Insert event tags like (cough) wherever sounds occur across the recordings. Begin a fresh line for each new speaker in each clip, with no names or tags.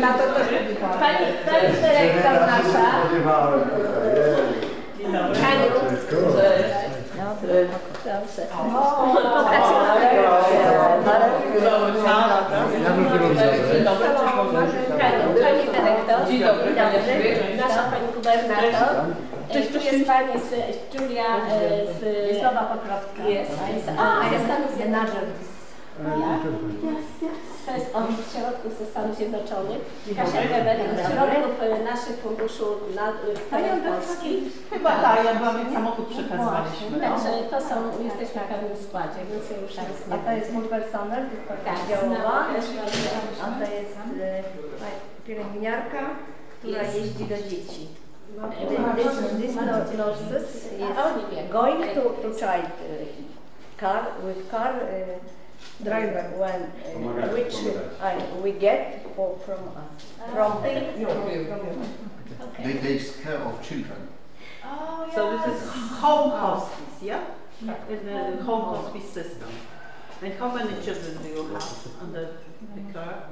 na to też mówi pan.
Pani, pani dyrektor nasza. Haniu. Pani dyrektor. Dzień dobry. Nasza pani gubernator. Cześć, tu jest pani z Julia e, z
Słowa Pokrowska.
Jest. A, ze Stanów Zjednoczonych.
Menażer.
To jest od środków ze Stanów Zjednoczonych. Kasia Weber z środków e, naszych funduszu na terenie Polski.
Chyba tak, ja byłam jak samochód przekazywaliśmy.
Także to są, jesteśmy w pewnym składzie, więc ja już nic
A
nie
to jest mój personel,
Tak,
działowa. A to jest e, pielęgniarka, która jeździ do dzieci. This, this no- nurses
A oni
is
wiem.
going to, to child uh, car with car uh, driver when uh, which uh, we get for, from us from you from you.
They, take care of children.
So this is home hospice, yeah? Is the home hospice system. And how many children do you have under the care?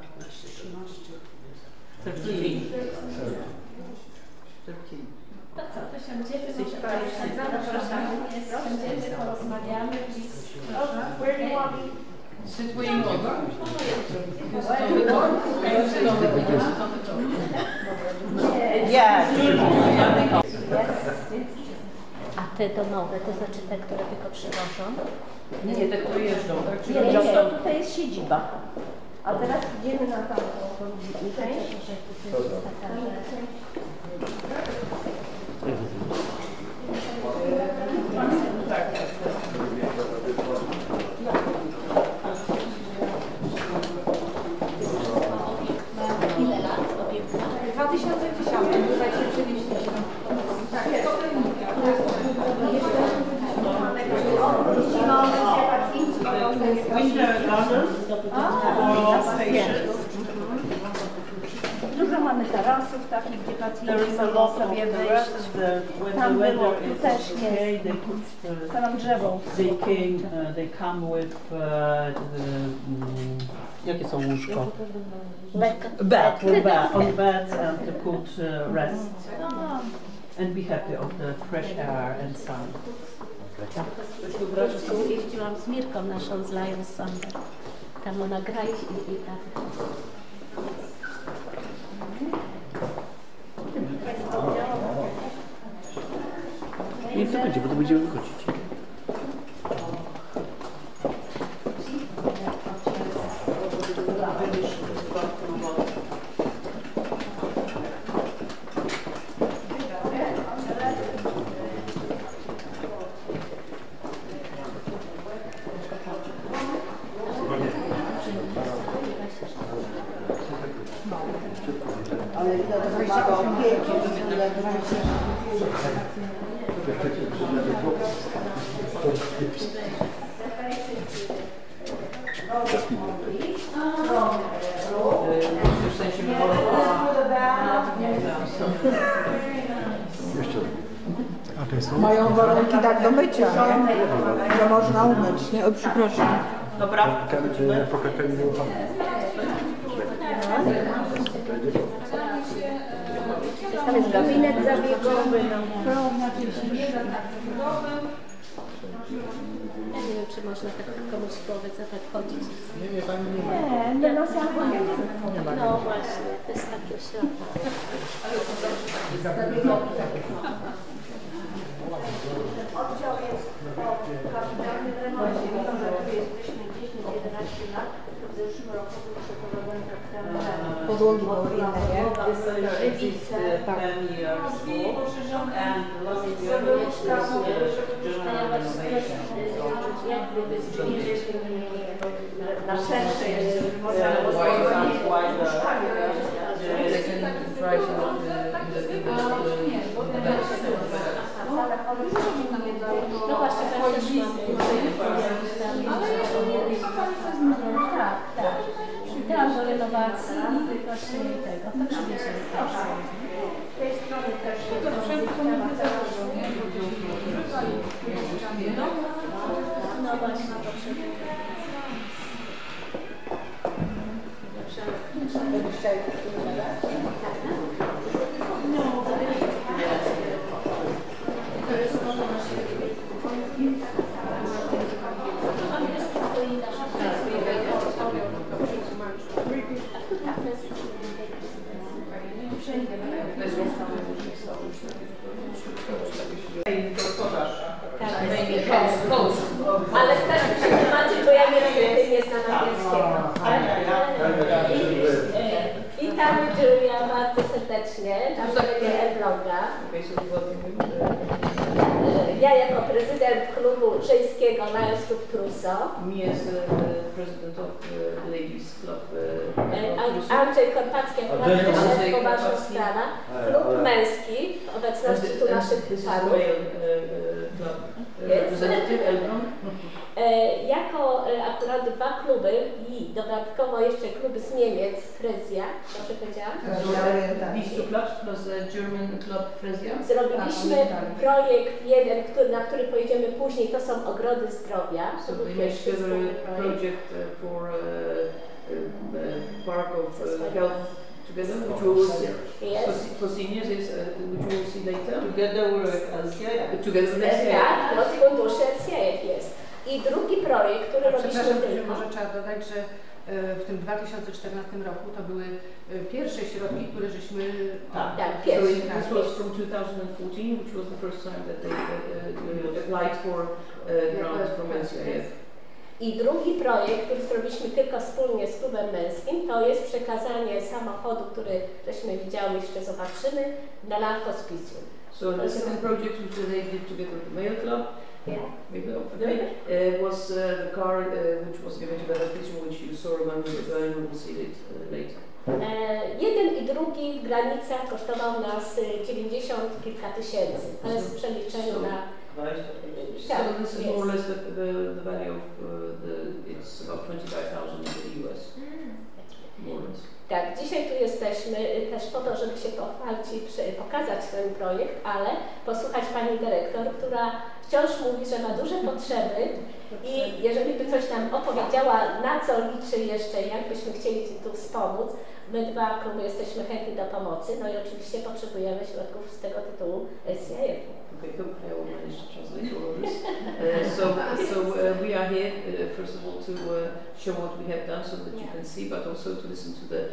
Thirteen. Thirteen.
To co, to siądziemy, może Państwa zapraszamy, siądziemy, porozmawiamy.
Where do you want
Yeah.
A te domowe, to znaczy te, które tylko przynoszą?
Nie, te, które jeżdżą.
Nie, nie, nie, tutaj jest siedziba. A teraz idziemy na tamtą część.
Ile lat opieka?
2010 tutaj się przenieśliśmy. Tak, Jeśli mamy się pacjenci, to jest
Winter garden or patients.
Dużo mamy tarasów takich, gdzie
There
pacjenci
is a
mogą
lot of
sobie wyjść.
terraces there. When the
Tam było,
weather
tu
is
też
okay,
jest.
they put uh,
Staram drzewo.
They came, uh, they come with uh, the, mm, jakie są łóżko? Bed, with bed, on beds and to put uh, rest and be happy of the fresh air and sun.
Jeździłam z Mirką naszą z Lions Summer. Tam ona gra i, i, i tak.
Nie, to będzie, bo to będziemy wychodzić.
W sensie wyborowała.
Mają warunki tak do mycia, nie? że można umyć. Nie, o, przepraszam.
Dobra.
Tam jest gabinet zabiegowy. No.
Ja nie wiem, czy można tak komuś w głowę tak chodzić.
Nie, do nas nie
No właśnie, to jest takie ślapa.
Oddział jest po kapitalnym remoncie. Mimo, że tu jesteśmy 10-11 lat, to w zeszłym roku był przeprowadzony kapitalny remont.
Podłogi były inne, nie?
Żywice,
gdyby zbliżyć na szersze jeszcze, można było
Why is that?
spokojnie
Why the-
łóżkami Ale one są nie do
No właśnie, też szłam. Tak, tak. Szukałam do renowacji i tego, to przywieziemy.
Z tej strony też jest
No właśnie, potrzebuję.
Chcieli
Ale staram się tłumaczyć, bo ja niestety nie znam angielskiego. I- Witamy Julia bardzo serdecznie, naszego Elbląga. Ja jako prezydent klubu żeńskiego Lions Club Truso,
Me as the president of the ladies club.
e. Andrzej Korpacki jako
Andrzej
też poważna sprawa, klub męski w obecności tu naszych panów. E, Jako e, akurat dwa kluby i dodatkowo jeszcze kluby z Niemiec, Frezja, dobrze powiedziałam?
These two clubs plus German club Frezia.
Zrobiliśmy projekt jeden, który, na który pojedziemy później, to są ogrody zdrowia.
So
To był pierwszy
project uh, for uh, uh, park of uh, health together, which we will see. For,
Jest.
se- for seniors, is, uh, which we will see later.
Together with LCA.
Together with
E,
SCA.
Tak, funduszy LCF jest. I drugi projekt, który robiliśmy
Przepraszam, może trzeba dodać, że e, w tym 2014 roku to były e, pierwsze środki, które żeśmy
Tak.
Tak,
So
pierwszy.
it- this was from 2014, which was the first time that they uh, uh, applied for uh, from NCIF.
I drugi projekt, który zrobiliśmy tylko wspólnie z klubem męskim, to jest przekazanie samochodu, który żeśmy widziały, jeszcze zobaczymy, na La Hospicjum.
So the second project, which they did together with the Mayo Club,
Yeah.
okay, uh, was uh, the car uh, which was given to the hospital, which you saw we were going. We will see it uh, later.
E, jeden i drugi w granicach kosztował nas e, 90 kilka tysięcy. To jest w przeliczeniu na...
So this is more or less the, the, the value of uh, the, it's about 25,000 in the US, more or less.
Tak, dzisiaj tu jesteśmy y, też po to, żeby się pochwalić i pokazać ten projekt, ale posłuchać Pani Dyrektor, która wciąż mówi, że ma duże potrzeby i jeżeli by coś nam opowiedziała, na co liczy jeszcze, jak byśmy chcieli tu wspomóc, my dwa kluby jesteśmy chętni do pomocy, no i oczywiście potrzebujemy środków z tego tytułu SCIF.
Okay, hopefully I will manage to translate all of this. (laughs) Uh, so, so uh, we are here uh, first of all to uh, show what we have done, so that you can see, but also to listen to the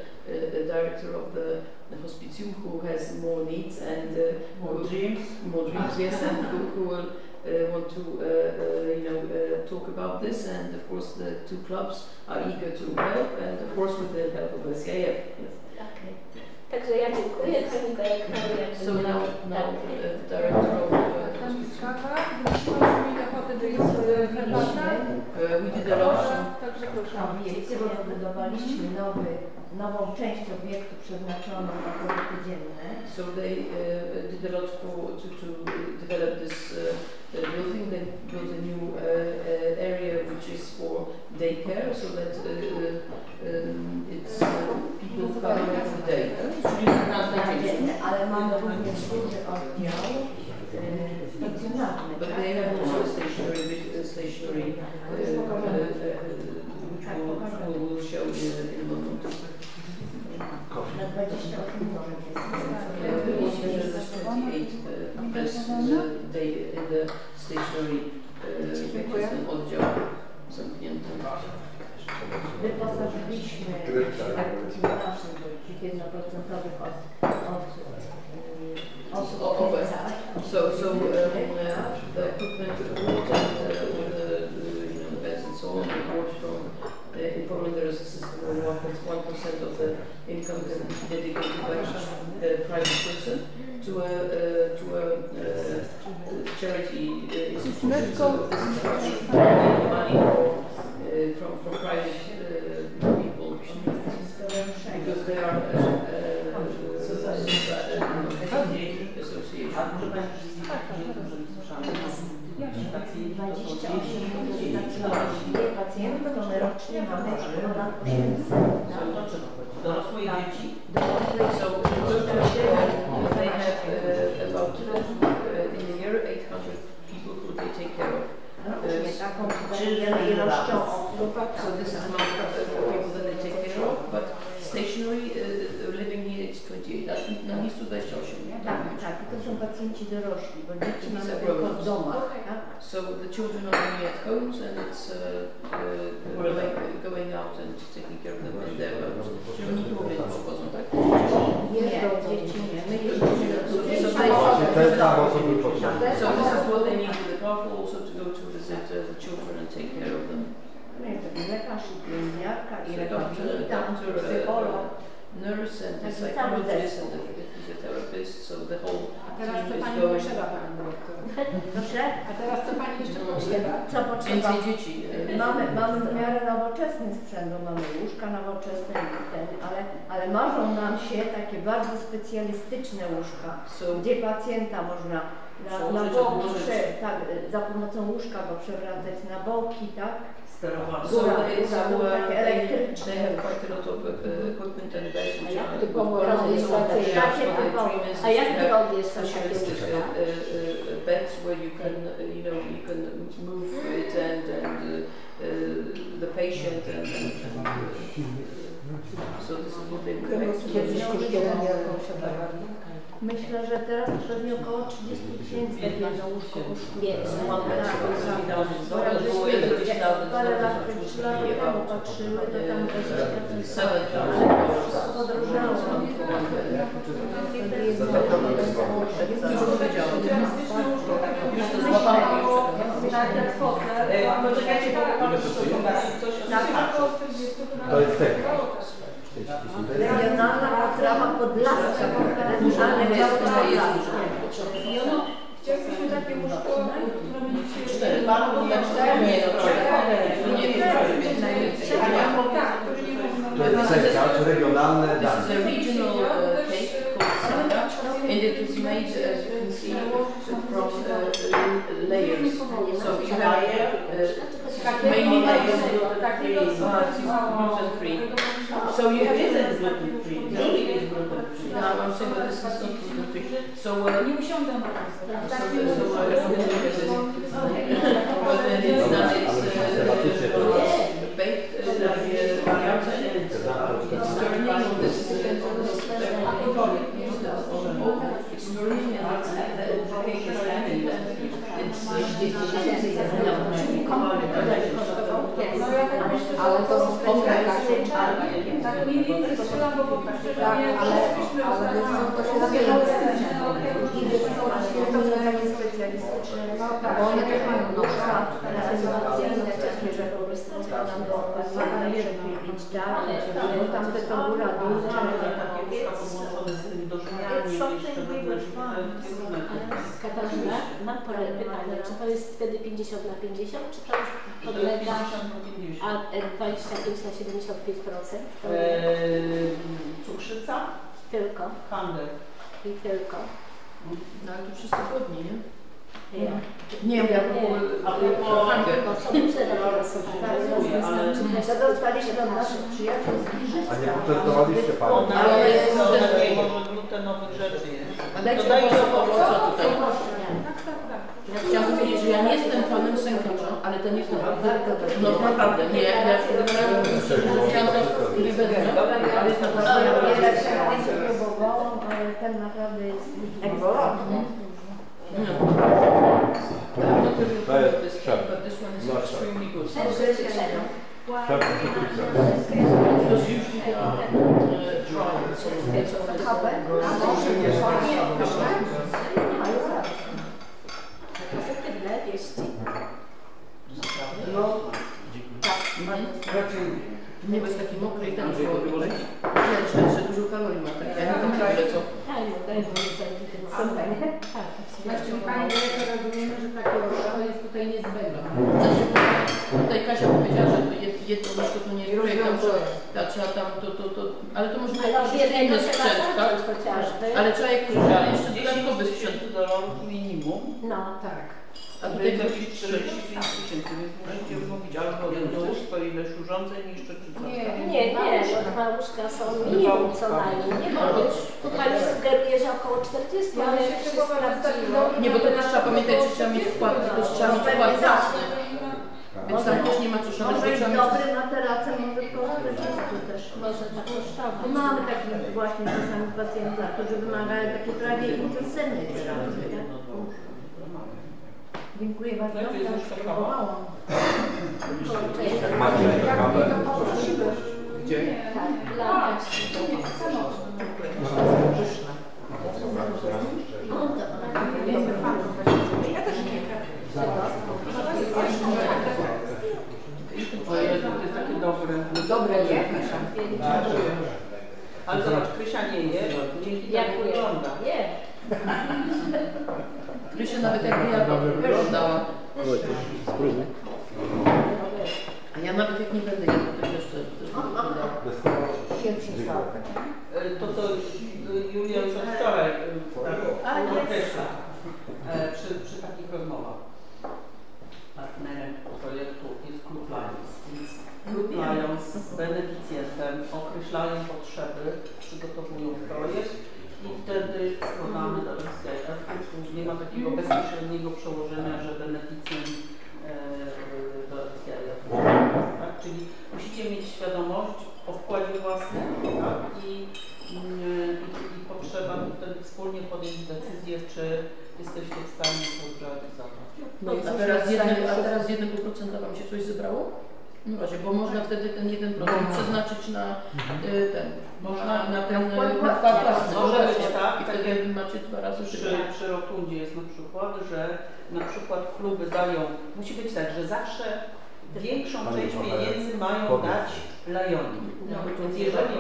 director of the, the hospitium who has more needs and uh,
More dreams.
more dreams, yes, and who, who will uh, want to, uh, uh, you know, uh, talk about this. And of course, the two clubs are eager to help, and of course, with the help of SKF. Yes.
Okay. Także ja dziękuję Pani Dyrektor. jakby
So now, now
tak.
uh, the director of uh,
Tam
hospitium.
kawa, wróciła z mi ochotę do jest herbata.
Uh, we did a lot.
Kawa, Także proszę.
bo wybudowaliśmy nowy, nową część obiektu przeznaczoną na produkty dzienne.
So they uh, did a lot for, to, to develop this uh, building. They built a new uh, area which is for daycare, so that uh, uh, um, it's uh, people come for the day. Czyli
Na dzienne, ale mamy również duży oddział
So, so um, uh, the equipment, water, uh, with the, uh, you know, the beds and so on, water from, uh, in Poland there is a system where one percent of the income be dedicated by each uh, private person to a, uh, to a uh, charity uh, institution. Is
rocznie mamy ponad 800. Tak?
Dorosłe tak. dzieci?
Dorosłe są They have uh, about uh, in the year 800 people who they take care of.
No, y, rocznie taką ilością osób.
Tak, so this tak, is not for y, people that they take care of, but stationary uh, living here is 28, na, na miejscu 28. Tak, tak,
to są pacjenci dorośli, bo dzieci mamy tylko w domach. Tak?
So the children are only at homes and it's uh, uh, going, going out and taking care of them in their homes. Czyli oni tu w przychodzą, tak?
Jeżdżą dzieci nie. My jeździmy do
So
dzieci.
they-
To jest samo, co mi potrzebne.
So this is what they need with the couple also to go to visit uh, the children and take care of them.
Nie wiem, lekarz i pielęgniarka i
So doctor,
rehabilitant,
doctor, uh, nurse and the
cały
psychologist and the physiotherapist, so the whole
A teraz co
team is
Pani
going.
potrzeba, Pani Dyrektor? (laughs)
Proszę?
A teraz co Pani jeszcze potrzeba?
Co potrzeba?
Więcej dzieci. uh,
Mamy, mamy w miarę nowoczesny sprzęt, bo mamy łóżka nowoczesne i ten, ale, ale marzą nam się takie bardzo specjalistyczne łóżka,
So
gdzie pacjenta można na, na
Przełożyć,
boki,
odłożyć.
prze, tak, za pomocą łóżka go przewracać na boki, tak?
Sterowane.
So
Góra,
they, so
góra,
uh,
takie
they,
elektryczne.
they have quite a lot of uh, equipment and beds which
jak
are
typowo
with
robię
buttons on
takie-
them,
takie
for the
typowo.
treatments
A jak
to have
drogie są takie
specialistic uh,
łóżka?
uh, uh, beds where you can, uh, you know, you can move it and, and uh, uh, the patient and, and, and uh, so this is what they would like to
Kiedyś
do.
Myślę, że teraz pewnie około 30 tysięcy jedno łóżko.
Więcej.
Parę lat, trzy lata temu patrzyły, to tam 20%
Seven thousand dollars.
podrożało.
To
jest sekret.
Regionalna potrawa podlaska, regionalne
Jest,
potrawa
jest
podlaska.
dużo potrzebne.
Chcielibyśmy takie łóżko, które będzie się...
Cztery. Nie, no cztery. Nie, trochę więcej. więcej.
Tak, które nie można...
To jest sekret, czy regionalne
This is
dane.
a regional uh, cake called sanda, and it is made, as you can see, from uh, layers. So you have uh, many layers. Ah, this is gluten free. So you have
Is gluten free? Really is gluten free.
No, I'm saying that this is not gluten free. So, uh,
Nie usiądę na
so, so uh, but then it's done, it's uh, baked, uh, it's turning on this, uh, on this, uh, it's turning and it's, the cake is. It's, uh,
Ale to
Tak mniej więcej strzelam, bo tak
tak, ale, ale wiesz co, to się zmienia.
To są takie specjalistyczne, bo one też mają nóżka reanimacyjne, takie, że po dalej, bo tam
z tymi
Katarzyna, mam parę pytanie. Czy to jest wtedy 50 na 50, czy to już podlega a e, 25 na 75%? To
Eee, Cukrzyca?
Tylko
Handel.
i tylko.
No ale to wszyscy głodni, nie?
Nie.
Nie, ja
A propos.
Bo są różne takie osoby, które
ale-
To dostaliśmy od naszych przyjaciół z
A nie
Giżycka.
protestowaliście?
Ona
Ale
jest
jest-
no, może glutenowych rzeczy jest.
A dajcie owoce tutaj.
Tak, tak, tak.
Ja chciałam powiedzieć, że ja nie jestem fanem sękacza, ale ten jest naprawdę, no naprawdę, nie, ja generalnie nie będę, ale jest naprawdę,
Ja się próbowałam, ale ten naprawdę jest
no.
To jest szef. No, szef.
extremely good.
Szef Konstytucja.
Because usually they are uh, dry, so it's on
kawę.
Pozytywne wieści.
No, raczej nie bez takiej mokrej tam było widać. Że, że dużo kalorii ma, tak ja nie wiem, że co.
Daj mu, daj mu zabity Tak,
Właśnie Pani Dyrektor rozumiemy, że takie łóżko jest tutaj niezbędne.
Znaczy, tutaj Kasia powiedziała, że to jed- jedno łóżko to nie jest projekt, tam trzeba, ta, trzeba tam to, to, to, ale to może być
Ale
jakiś inny sprzęt, tak?
chociażby.
Ale trzeba jakiś, ale jeszcze dodatkowy
10
sprzęt.
dolarów minimum.
No,
Tak.
A tutaj to
jakieś 45 tysięcy, więc musicie wymówić albo jedno łóżko, ileś urządzeń jeszcze czy coś.
Nie,
nie, nie, bo dwa łóżka są minimum co najmniej. Nie może być. Tu Pani sugeruje, że około 40,
Ja
ale
się
jak sprawdziło.
Nie, bo to też trzeba pamiętać, że trzeba mieć wkład, tylko trzeba mieć wkład własny. Więc tam też nie ma co szanować,
Może
bo
być
trzeba mieć
dobry materacem, może po 40
tak.
My mamy takich właśnie czasami pacjentów, którzy wymagają takiej prawie intensywnej terapii. Dziękuję bardzo.
Tak, już
reklamę,
Gdzie?
tak, dla
to jest takie dobre.
Dobre, nie?
Ale zobacz, Krysia nie je, dzięki temu wygląda.
Nie.
Krysia nawet jak ja wyglądała.
Wojtek, spróbuj.
A ja nawet jak nie będę jadła, to też też wyglądała.
E, To, co Julia już wczoraj e, tak podkreśla e, przy, przy takich rozmowach. Partnerem projektu jest Klub Lions, więc Klub Z beneficjentem określają potrzeby, przygotowują projekt i wtedy składamy do SCIF-u. Nie ma takiego bezpośredniego przełożenia, że beneficjent e, do SCIF-u. Tak? Czyli musicie mieć świadomość o wkładzie własnym tak? I, i, i potrzeba wtedy wspólnie podjąć decyzję, czy jesteście w stanie to zrealizować.
No, a teraz z jednego, a teraz z jednego procenta Wam się coś zebrało? No właśnie, bo można wtedy ten 1% przeznaczyć na y, ten,
Można
na, ten
na wkład
y,
własny.
Może być tak,
I
tak.
wtedy
jak
macie dwa razy
Przy, przy rotundzie jest na przykład, że na przykład kluby dają, musi być tak, że zawsze większą część pieniędzy mają dać lajoni.
No,
Więc jeżeli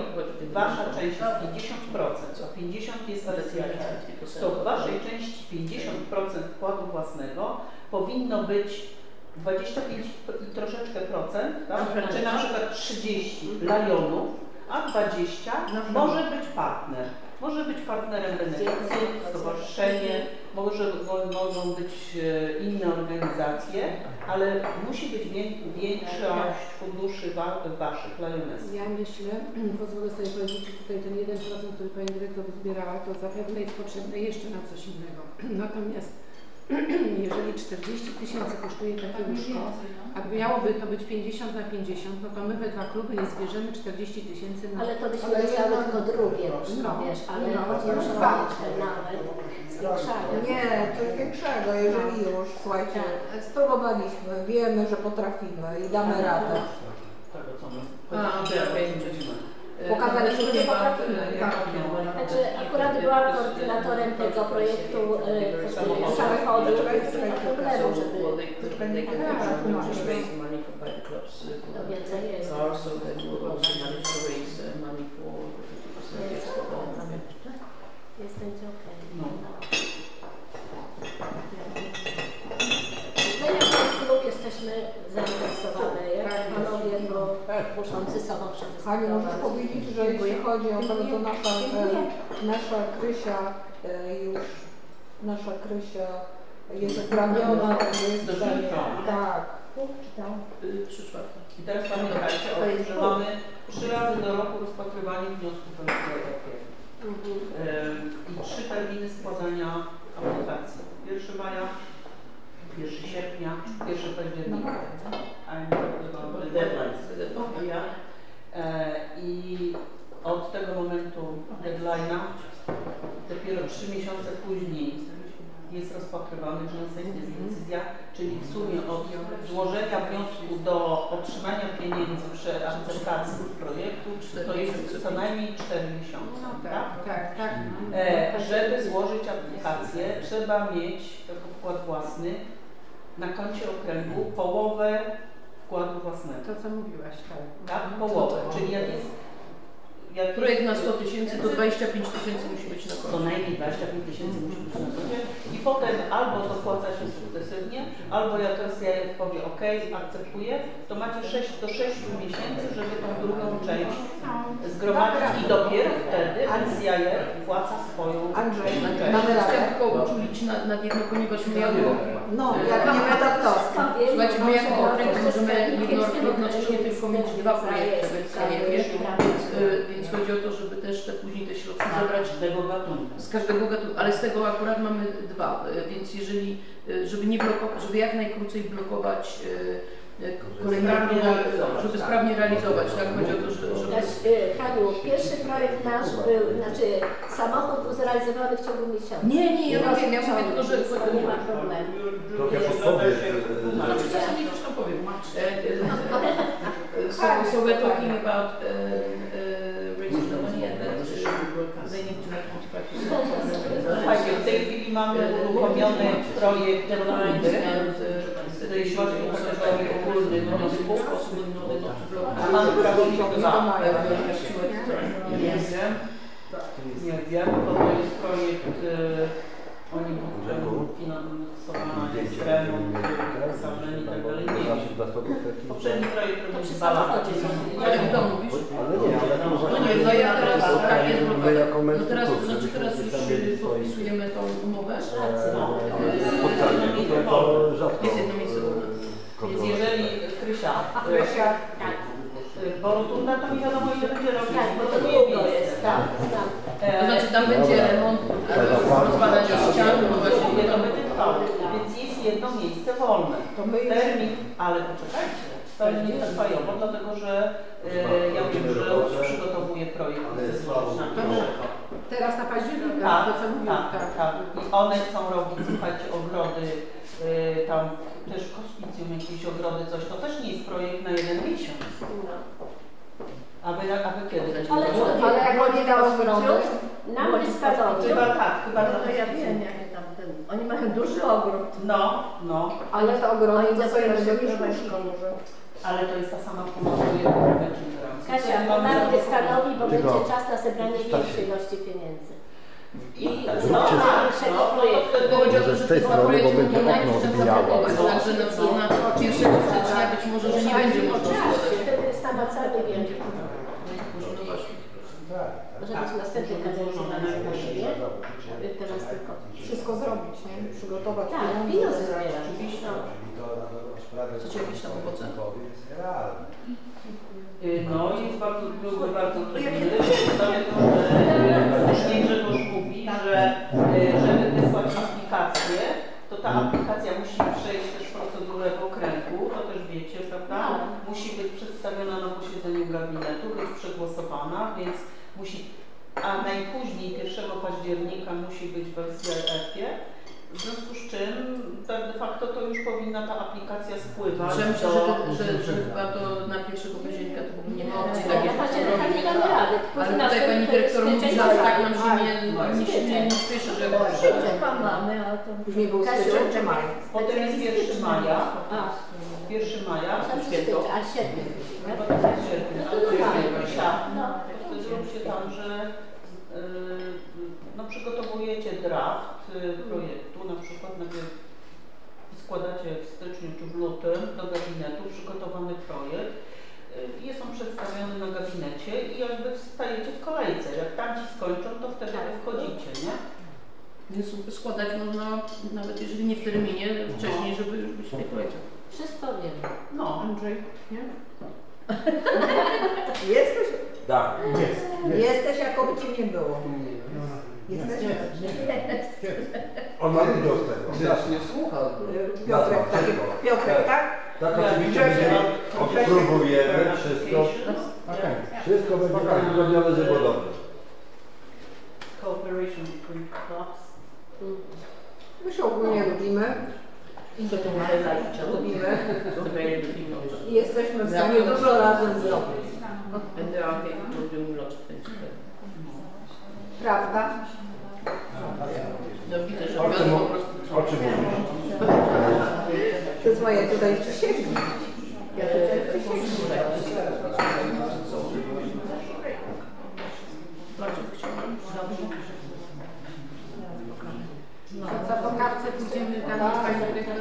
wasza część jest 50%, a 50% jest RSJF, to w waszej części 50% wkładu własnego powinno być 25 i troszeczkę procent, tak? czy na przykład 30 lajonów, a 20 może być partner. Może być partnerem beneficjent, stowarzyszenie, może, mo- mogą być e, inne organizacje, ale musi być wię- większość funduszy wa, waszych, lajonessów.
Ja myślę, (clears throat) pozwolę sobie powiedzieć, że tutaj ten 1%, który Pani Dyrektor zbierała, to zapewne jest potrzebne jeszcze na coś innego. (clears throat) Natomiast jeżeli 40 tysięcy kosztuje takie łóżko, a miałoby to być 50 na 50, no to my we dwa kluby nie zbierzemy 40 tysięcy na...
Ale to byśmy
Ale
dostały tylko drugie łóżko,
No.
wiesz, ale
No.
chodzi już o
No.
nawet zwiększanie.
Nie, coś większego, jeżeli już, słuchajcie, spróbowaliśmy, wiemy, że potrafimy i damy radę.
Tego co my
A,
powiedzieliśmy,
okej.
Pokazaliśmy, że potrafimy.
Tak,
Znaczy akurat byłam koordynatorem tego projektu y, y, samochodu. Problemu, żeby to więcej jest.
So that we will also manage to raise money for the 50% extra.
Jest będzie okej.
No.
My jako klub jesteśmy panowie to muszący sobą
Pani możesz
przedyskutować.
powiedzieć, że jeśli chodzi o to, to nasza, e, nasza Krysia e, już, nasza Krysia jest uprawniona, tak jest
Do.
Tak.
Y, Trzy czwarte.
I teraz pamiętajcie o tym, że mamy trzy razy do roku rozpatrywanie wniosków o SGF.
Mhm.
I trzy terminy składania aplikacji. 1 maja, 1 sierpnia, 1 października. I'm the deadlines. Ja. E, I od tego momentu deadline'a dopiero 3 miesiące później jest rozpatrywany wniosek, jest decyzja, czyli w sumie od złożenia wniosku do otrzymania pieniędzy przy akceptacji projektu to jest co najmniej 4 miesiące. tak?
Tak, tak.
E, żeby złożyć aplikację, trzeba mieć jako wkład własny na koncie okręgu połowę wkładu własnego.
To co mówiłaś, tak.
Tak? Połowę. Czyli jak jest. Jak
Projekt na 100 tysięcy to 25 tysięcy musi być na
Co
koncie.
najmniej 25 tysięcy musi być na koncie. I potem albo to wpłaca się sukcesywnie, albo jak SJF powie OK, akceptuję, to macie 6 do 6 miesięcy, żeby tą drugą część zgromadzić. I dopiero wtedy SJF wpłaca swoją
Andrzej, mamy radę.
Chciałam tylko uczulić na, na jedno, ponieważ my jako,
No, jak nie ma to
słuchajcie, my jako okręg możemy jedno, jednocześnie tylko mieć dwa projekty więc, więc chodzi o to, żeby też te później te środki zebrać
tego gatunku.
z każdego gatunku, ale z tego akurat mamy dwa, y, więc jeżeli, y, żeby nie blokować, żeby jak najkrócej blokować y, e, kolejnego, żeby sprawnie realizować, tak? Chodzi o to, że, żeby...
Nasz, y, Haniu, pierwszy projekt nasz był, znaczy samochód był zrealizowany w ciągu miesiąca.
Nie, nie, ja mówię, ja mówię tylko, że...
To nie ma problemu.
Trochę podpowiedz.
Znaczy czasami coś tam powiem. E, e, So, so we're talking about uh, uh, raising the money and then uh, they need to make 25%.
Słuchajcie, w tej chwili mamy uruchomiony projekt Blindy,
And
z
uh,
środków kategorii ogólnych wniosków.
to.
A mamy prawdziwą dwa. Nie wiem, nie wiem, bo to jest projekt, y, oni finansowana jest remont, wyposażenie i tak dalej, nie wiem. Poprzedni projekt
To
robił
przy
dwa lata.
w domu, wiesz?
Ale nie, ale tu
No nie, no ja teraz tak No teraz, to znaczy teraz już podpisujemy tą umowę.
Spotkanie, to, to rzadko
Jest jedno miejsce wolne.
Więc jeżeli Krysia,
Krysia,
y, bo rotunda to nie wiadomo ile będzie robić,
Tak,
bo
bo
to nie jest.
jest, tak, znam.
To znaczy tam będzie remont, rozwalania ścian, no właśnie
Nie, to będzie trwało, więc jest jedno miejsce wolne.
to my
Termin, ale poczekajcie, to nie jest fajowo, dlatego że y, ja wiem, że przygotowuje projekt zezwolenia.
Teraz na października,
Tak,
to co mówiłam,
tak,
tak.
tak. I one chcą robić, słuchajcie, ogrody, y, tam też w hospicjum jakieś ogrody, coś. To też nie jest projekt na jeden miesiąc. A wy, a wy kiedy?
Ale co,
Ale jak oni dają ogrody,
Nam wystarczy.
Chyba tak, chyba
No to ja wiem, jakie tam ten... Oni mają duży ogród.
No, no,
ale te ogrody
Oni
to
to robią
niż
trochę
łóżko może.
ale to jest ta sama pomoc jednego
Kasia, to nam wystanowi, bo
Tylko-
będzie czas na zebranie większej ilości pieniędzy.
I no,
większego
no, no,
projektu.
Może
że
z tej strony,
projekt
bo będzie okno odbijało.
Także na, na, na pierwszego stycznia być może, że nie będzie można składać.
Wtedy jest będzie.
No właśnie.
Może być następnej kadencji na rozpoczęcie. Teraz tylko.
Wszystko zrobić, nie? Przygotować
Tak,
pieniądze.
zbierać.
Oczywiście. Chcecie jakieś tam owoce?
Y, No jest bardzo, byłby bardzo trudny, że słusznie Grzegorz mówi, że y, żeby wysłać aplikację, to ta aplikacja musi przejść też procedurę w okręgu, to też wiecie, prawda? Musi być przedstawiona na posiedzeniu gabinetu, być przegłosowana, więc musi, a najpóźniej 1 października musi być w SRF-ie, w związku z czym tak de facto to już powinna ta aplikacja spływać
Że myślę,
do...
że, to, że, że chyba to na pierwszego października to ogóle nie ma opcji
No,
takiej, żeby to
października
robić.
nie damy rady.
Ale tutaj pani dyrektor mówi, że tak nam się nie, nie, nie, spieszy, że...
Mamy, ale to...
Później był
Kasiu,
styczeń czy maj?
Potem jest 1 maja,
A,
1 maja, święto,
a sierpień.
chyba to jest sierpień, ale to jest.
No.
Wtedy się tam, że y, no, przygotowujecie draft y, projektu, najpierw składacie w styczniu czy w lutym do gabinetu przygotowany projekt, y, jest on przedstawiony na gabinecie i jakby wstajecie w kolejce. Jak tamci skończą, to wtedy wy wchodzicie, nie?
Więc składać można, nawet jeżeli nie w terminie, wcześniej, żeby już być w tej kolejce.
Wszystko wiem.
No.
Andrzej, nie? (laughs)
Jesteś,
Tak.
jesteś jakoby cię nie było. Jesteś?
On ma lubię od tego.
Strasznie słucha.
Piotrek, taki, Piotrek, tak?
Tak, oczywiście będziemy, spróbujemy wszystko. Wszystko będzie tak zrobione, żeby było dobre.
Cooperation between clubs.
My się ogólnie lubimy. Lubimy. I jesteśmy w stanie dużo razem zrobić.
And there are people who do lots.
Prawda?
No widzę, że
O czym, mówisz?
To jest moje tutaj przysięgi. Ja tutaj przysięgi.
Po kartce pójdziemy tam pani dyrektor.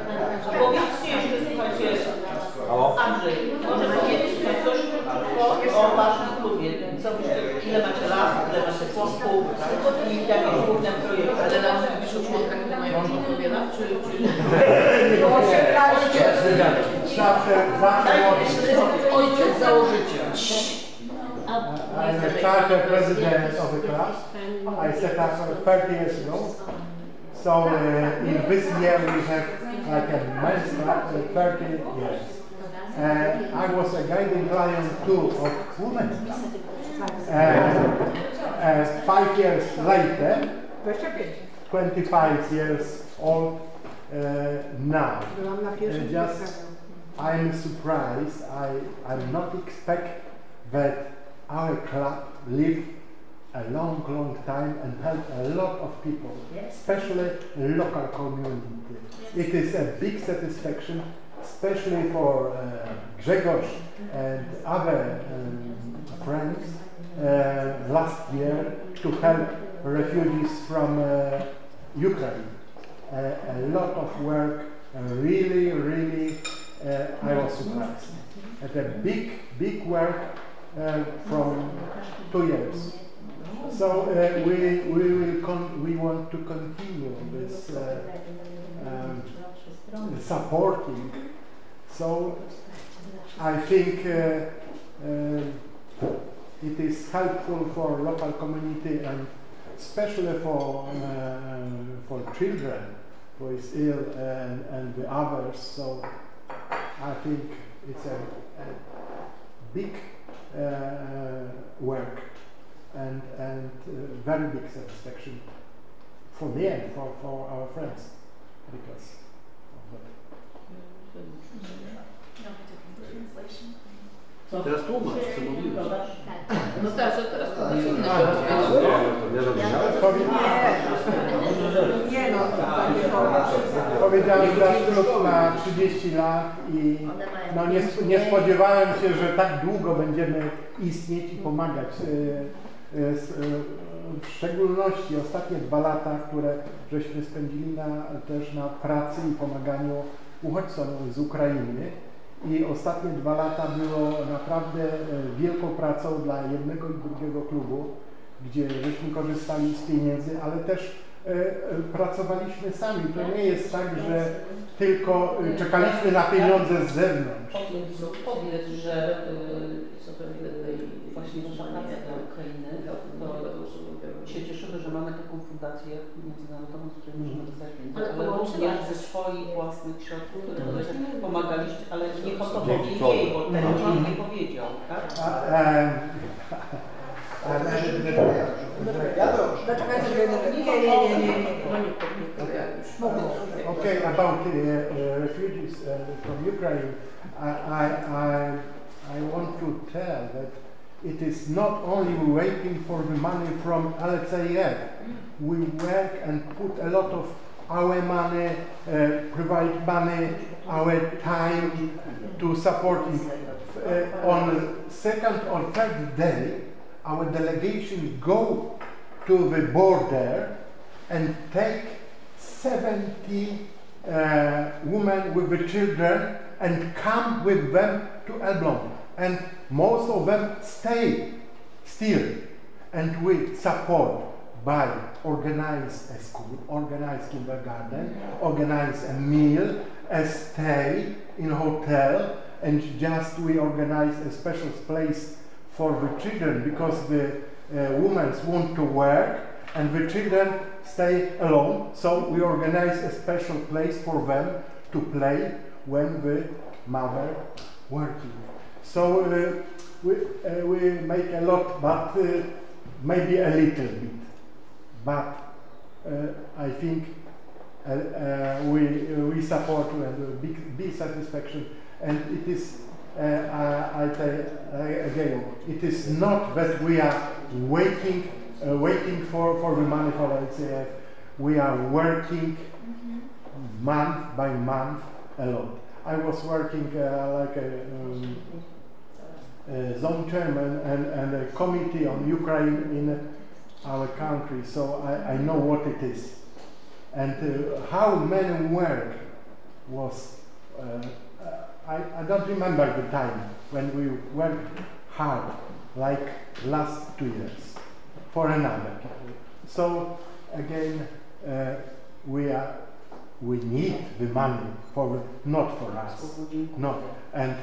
Powiedzcie jeszcze, słuchajcie? Andrzej, może powiedzcie coś o waszym
czy...
Zawsze, zawsze
Ojciec założyciel.
I'm the charter president of the class. I set up uh, 30 years ago. So uh, in this year we have like a men's club uh, 30 years. Uh, I was a guiding lion too of women. Uh, uh, five years later, 25 years old now.
Na pierwszym
Uh, just. I'm surprised. I I not expect that our club live a long, long time and help a lot of people, especially local community. It is a big satisfaction, especially for uh, Grzegorz and other um, friends uh, last year to help refugees from uh, Ukraine. A lot of work, uh, really, really, uh, I was surprised. At a big, big work uh, from two years. So uh, we, we, will we want to continue this um, supporting. So I think it is helpful for local community and especially for uh, for children who is ill and, and the others. So I think it's a, a big uh, work and and uh, very big satisfaction for me and for, for our friends because of that.
Teraz tłumacz, co mówiłeś.
No tak, teraz
A,
innego.
Nie
no, to nie powiem.
Powiedziałem dla ślub na 30 lat i no nie, nie spodziewałem się, że tak długo będziemy istnieć i pomagać. E, e, e, W szczególności ostatnie dwa lata, które żeśmy spędzili na, też na pracy i pomaganiu uchodźcom z Ukrainy. I ostatnie dwa lata było naprawdę e, wielką pracą dla jednego i drugiego klubu, gdzie żeśmy korzystali z pieniędzy, ale też e, e, pracowaliśmy sami. To nie jest tak, że tylko czekaliśmy na pieniądze z zewnątrz.
Powiedz, że y, właśnie nasza praca dla Ukrainy, to się cieszymy, że mamy taką fundację międzynarodową, z której możemy dostać pieniądze,
Ale
również ze swoich własnych środków, które tutaj pomagaliście, ale niech on to
Dzięki
powie
Bogu.
jej, bo teraz jej nie powiedział, tak?
Nie, nie, nie, nie, nie.
Okay, about uh, refugees uh, from Ukraine, I, I, I, I want to tell that it is not only waiting for the money from LCF. We work and put a lot of our money, uh, provide money, our time to supporting. Uh, on second or third day, our delegation go to the border and take 70 uh, women with the children and come with them to Elbląg. And most of them stay still. And we support by organize a school, organize kindergarten, organize a meal, a stay in hotel, and just we organize a special place for the children because the uh, women want to work and the children stay alone. So we organize a special place for them to play when the mother working. So uh, we, uh, we make a lot, but uh, maybe a little bit. But uh, I think uh, uh, we, we support and uh, big, big satisfaction. And it is, uh, I, I tell uh, again, it is not that we are waiting, uh, waiting for, for the money for LCF. We are working month by month a lot. I was working uh, like a um, uh, zone chairman and, and a committee on Ukraine in our country, so I, I know what it is. And uh, how many work was, uh, I, I don't remember the time when we worked hard, like last two years, for another. Country. So again, uh, we are, we need the money for, not for us. No, and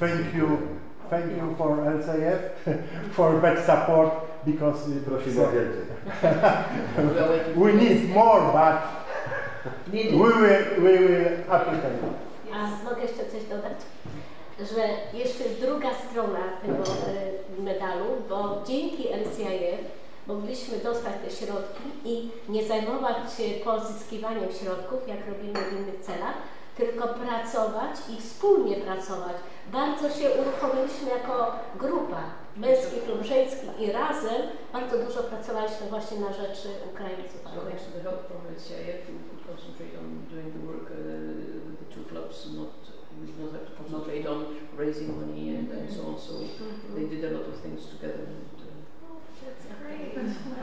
thank you, thank you for LCF (laughs) for that support because it-
Prosimy o więcej. (laughs)
we need more, but we will, we will.
A mogę jeszcze coś dodać? że jeszcze jest druga strona tego e, medalu, bo dzięki LCIF mogliśmy dostać te środki i nie zajmować się pozyskiwaniem środków, jak robimy w innych celach, tylko pracować i wspólnie pracować. Bardzo się uruchomiliśmy jako grupa, męski klub żeński i razem bardzo dużo pracowaliśmy właśnie na rzecz Ukraińców.
So thanks to the help from LCIF, we could concentrate on doing the work uh, with the two clubs, not we did not have to concentrate on raising money and, and so on. So they did a lot of things together. And, uh,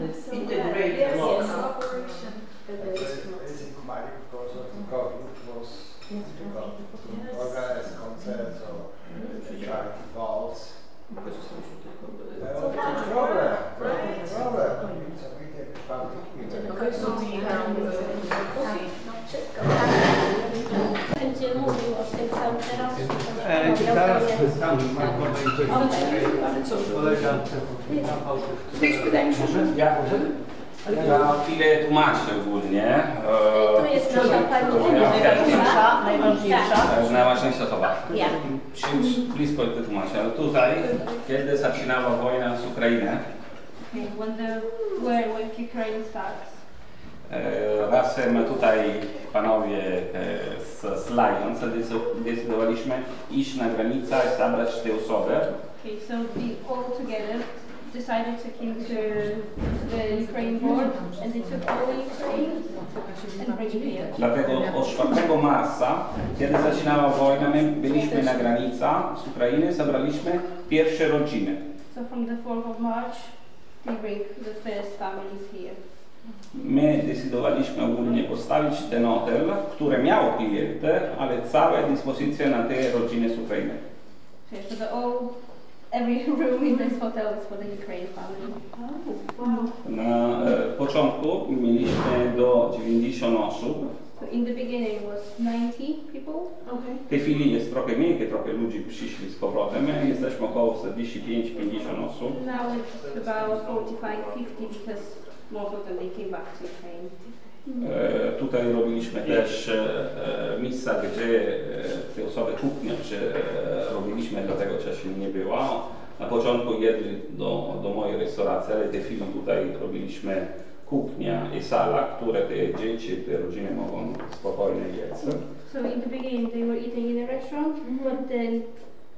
It's integrated.
Yes,
Cooperation.
Basic money because of the COVID was difficult to organize concerts or charity balls.
wykorzystaliśmy tylko,
Uh,
uh,
Problem, problem, problem. So we get public meeting.
Okay, so we have uh,
No wszystko tak. Będzie mówił o tym całym teraz.
E, zaraz przedstawię, mam podejrzenie, co kolega Rafał. Ja,
Ja chwilę tłumaczę ogólnie.
Tu jest nasza pani
Najważniejsza, najważniejsza.
E, Najważniejsza osoba.
Ja.
Przyjdź blisko tłumaczę. Tutaj, kiedy zaczynała wojna z Ukrainą,
When the war with Ukraine starts.
e, razem tutaj panowie e, z, z Lions decy- decydowaliśmy iść na granicę i zabrać te osoby.
Okay, so we all together decided to come to the Ukraine board and they took all the Ukrainians and bring it here.
Dlatego od 4 marca, kiedy zaczynała wojna, my byliśmy na granicy z Ukrainy, zabraliśmy pierwsze rodziny.
So from the 4th of March, we bring the first families here.
My decydowaliśmy ogólnie postawić ten hotel, który miał klienty, ale całe dyspozycje na te rodziny z Ukrainy.
Okay, so the all, every (laughs) room in this hotel is for the Ukraine family.
Na e, początku mieliśmy do 90 osób.
So in the beginning was 90 people. Okay.
W tej chwili jest trochę mniej, trochę ludzi przyszli z powrotem. My jesteśmy około 45-50 osób.
Now it's about 45, 50 because most of them they came back to Ukraine.
E, tutaj robiliśmy też e, e, miejsca, gdzie te osoby kuchnie czy robiliśmy, dlatego wcześniej nie było. Na początku jedli do, do mojej restauracji, ale w tej chwili tutaj robiliśmy kuchnię i sala, które te dzieci, te rodziny mogą spokojnie jeść.
So in the beginning they were eating in a restaurant, but then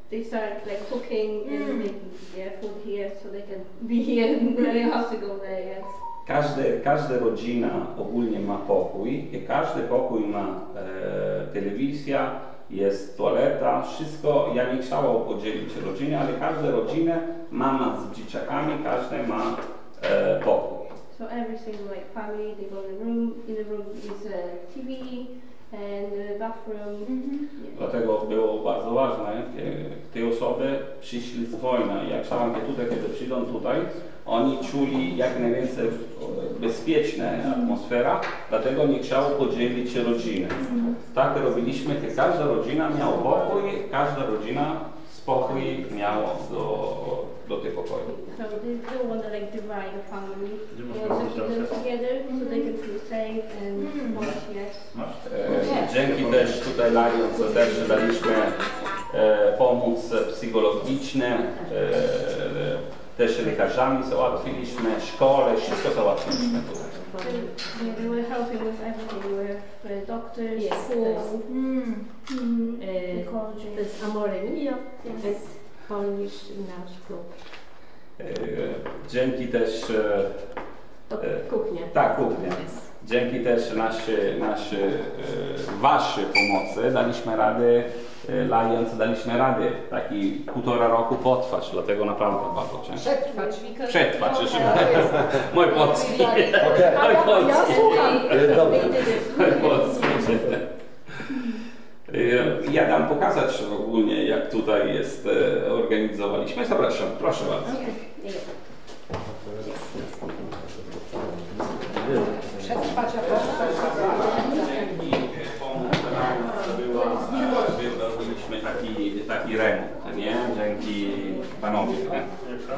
they started like cooking and making yeah, food here so they can be here and they have to go there. Yes.
Każdy, każda rodzina ogólnie ma pokój i każdy pokój ma e, telewizja, jest toaleta, wszystko. Ja nie chciałem podzielić rodziny, ale każda rodzina, mama z dzieciakami, każdy ma e, pokój.
So every single like family they go in a room. In the room is a TV and a bathroom. Yeah.
Dlatego było bardzo ważne, e, te osoby przyszli z wojny. Ja chciałem, że tutaj, kiedy przyjdą tutaj, oni czuli jak najwięcej bezpieczna atmosfera, dlatego nie chciało podzielić rodziny. Tak robiliśmy, że każda rodzina miała pokój, każda rodzina spokój miała do, do tych pokoju.
So they don't want to like divide the family. They also keep them together so they can feel safe and watch. Yes.
E, Dzięki też tutaj Lions też daliśmy e, pomoc psychologiczne, e, też lekarzami załatwiliśmy, szkole, wszystko załatwiliśmy tutaj.
They, they were helping with everything. With uh, doctors,
Yes,
school,
yes.
mm.
E,
ecology.
To jest Amore Mio, to jest Polish nasz klub.
E, Dzięki też e, E,
kuchnia.
Tak, kuchnia.
Jest.
Dzięki też naszej, naszej, e, waszej pomocy daliśmy radę, e, Lions daliśmy radę taki półtora roku potrwać, dlatego naprawdę bardzo ciężko.
Przetrwać.
Przetrwać, jeszcze mój polski.
Okej.
Mój polski. Mój polski. Ja dam pokazać ogólnie jak tutaj jest e, organizowaliśmy. Zapraszam, proszę bardzo.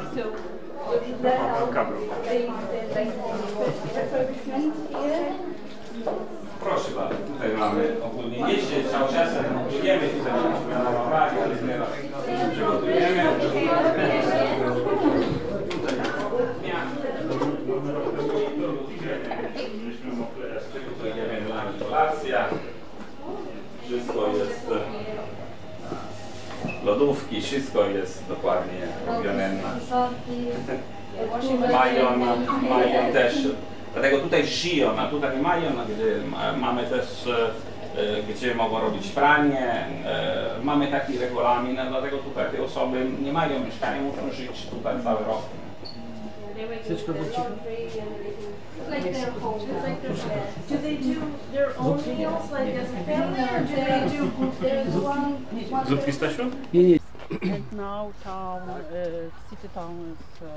So
dlatego tutaj żyją, a tutaj nie mają, gdzie ma- mamy też, e, e, gdzie mogą robić pranie, e, mamy taki regulamin, no dlatego tutaj te osoby nie mają mieszkania, muszą żyć tutaj cały rok.
It's like their home. It's like their bed.
Do they do their own meals like as a family or do they do there's one one
Zupki Stasiu?
And now town, uh, city town is, uh,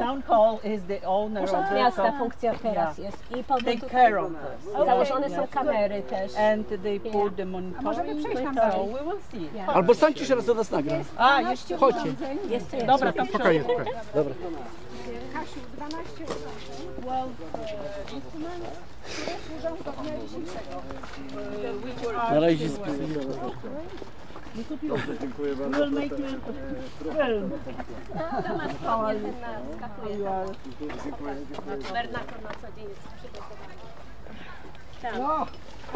town, hall is the owner of
Urząd
the...
Miasta funkcja teraz
Yeah.
jest i po
Take care of this.
założone są
Yes.
kamery też.
And they put the monitoring,
przejść tam
so we will see.
Albo stańcie się raz do nas nagra.
A, jeszcze
Chodźcie.
Jeszcze jest.
Dobra, to
Spokojnie, spokojnie. Dobra.
Kasiu, 12 well, e, instrumentów, które służą do dnia dzisiejszego.
Na razie spisuję.
Dziękuję bardzo.
We'll make you film.
Pewnie ten na- skakuje.
Dziękuję, dziękuję.
Bernator na co dzień jest przygotowany. Tak.
No,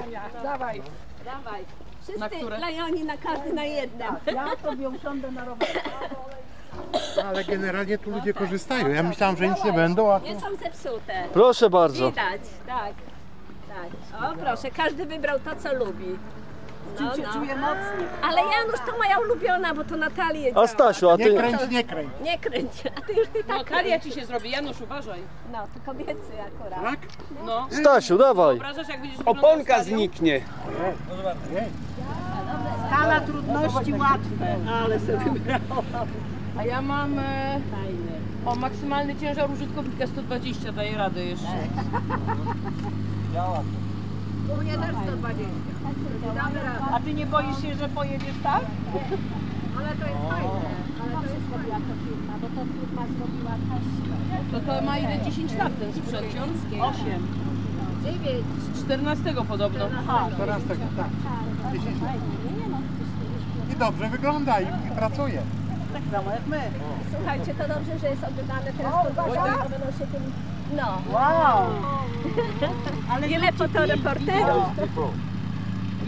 Ania, dawaj.
Dawaj.
Na
Wszyscy
które?
klejoni na każdy na jednym.
Ja sobie usiądę na rowerze. Ale generalnie tu ludzie korzystają. Ja myślałam, że nic nie będą, a tu...
Nie są zepsute.
Proszę bardzo.
Widać, tak. Tak. O proszę, każdy wybrał to, co lubi. No, no.
czuję mocniej.
Ale Janusz to moja ulubiona, bo to Natalii
A Stasiu, a ty...
Nie kręć, nie kręć.
Nie kręć, a ty już ty tak
Natalia ci się zrobi, Janusz uważaj.
No, to kobiecy akurat.
Tak?
No.
Stasiu, dawaj.
Wyobrażasz jak będziesz
Oponka zniknie.
Skala trudności łatwe, ale sobie wybrałam.
A ja mam e, o maksymalny ciężar użytkownika 120 daje radę jeszcze.
U mnie też 120.
A ty nie boisz się, że pojedziesz tak?
Ale to jest fajne.
Ale to jest zrobiła to firma, bo to firma zrobiła też
To to ma ile 10 lat ten sprzęt?
8.
9.
Z 14 podobno.
Aha,
14, tak.
tak.
10 lat. I dobrze wygląda i, i pracuje.
Tak samo jak my.
Słuchajcie, to dobrze, że jest oglądane teraz to
uwaga!
bo będą się tym... No.
Wow! (laughs)
Ale ile fotoreporterów.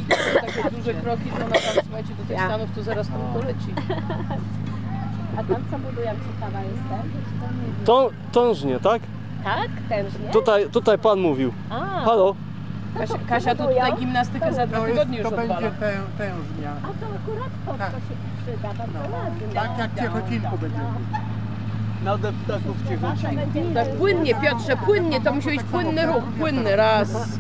Takie duże kroki, to ona tam, słuchajcie, do tych
Ja.
Stanów to zaraz tam poleci.
A tam co budują, ciekawa jestem.
To, tążnie, tak?
Tak? Tężnie?
Tutaj, tutaj pan mówił.
A.
Halo?
Kasia, Kasia to tutaj gimnastykę za dwa tygodnie już
to będzie
odwala.
tę, tężnia.
A to akurat po
Tak.
to się przyda, bardzo ładnie.
Tak jak w Ciechocinku będzie.
Nade ptaków ciechocinku.
Tak płynnie, Piotrze, płynnie, to musi być płynny ruch, płynny, raz,